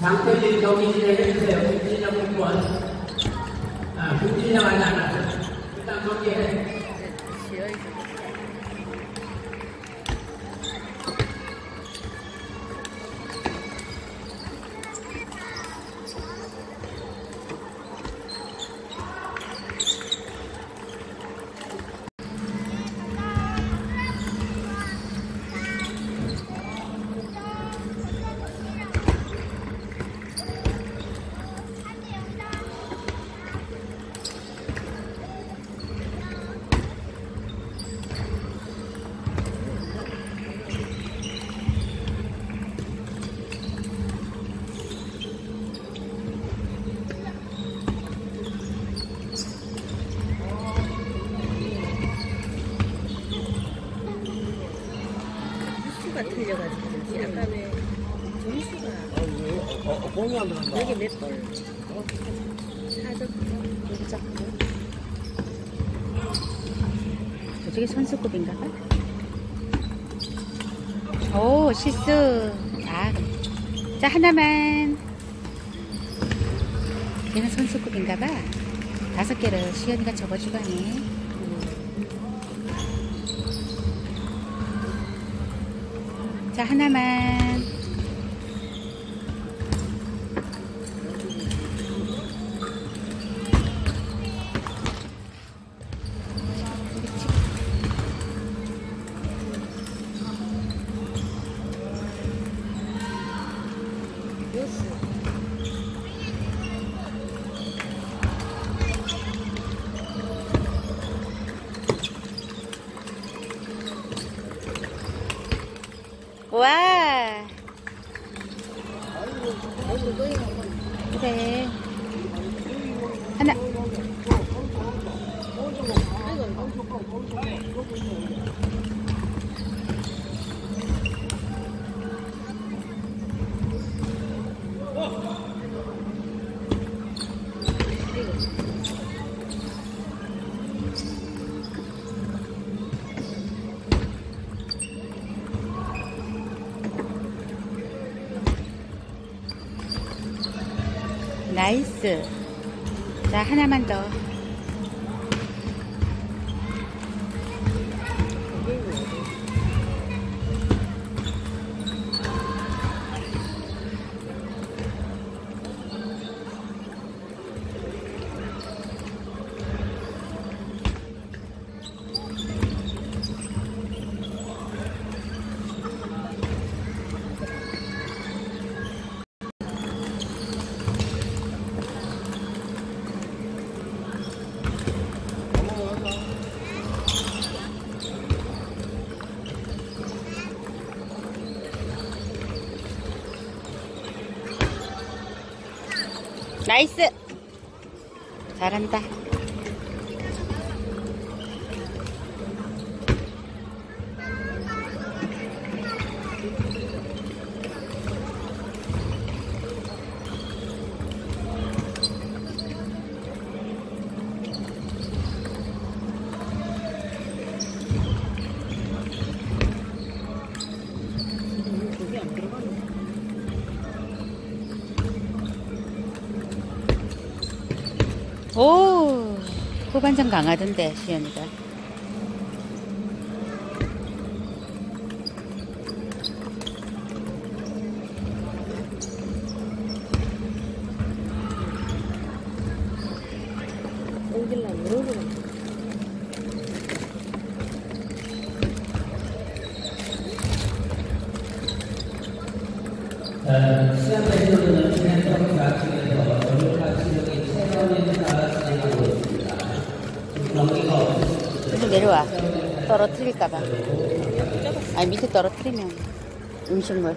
장태진 경기진에 해주세요. 김진영 공무원. 아, 김진영 아니 안 왔어. 일단 거기에 수가 틀려가지고 그렇지. 아까 왜 점수가 어, 어, 공이 안 들어간다. 여기 몇 번? 사점 잡고. 저게 선수급인가 봐. 오 실수. 아, 자 하나만. 걔는 선수급인가 봐. 다섯 개를 시연이가 접어주가네. 하나만. 와. 그래. 하 나. 나이스. 자, 하나만 더. 나이스. 잘한다. 오, 후반전 강하던데, 시연이가. 어, 시합에서는 진행성 좌측에서 전력화 치력이 최선을 진행하고 있습니다. 좀 내려와. 떨어뜨릴까봐. 아니, 밑에 떨어뜨리면 음식물.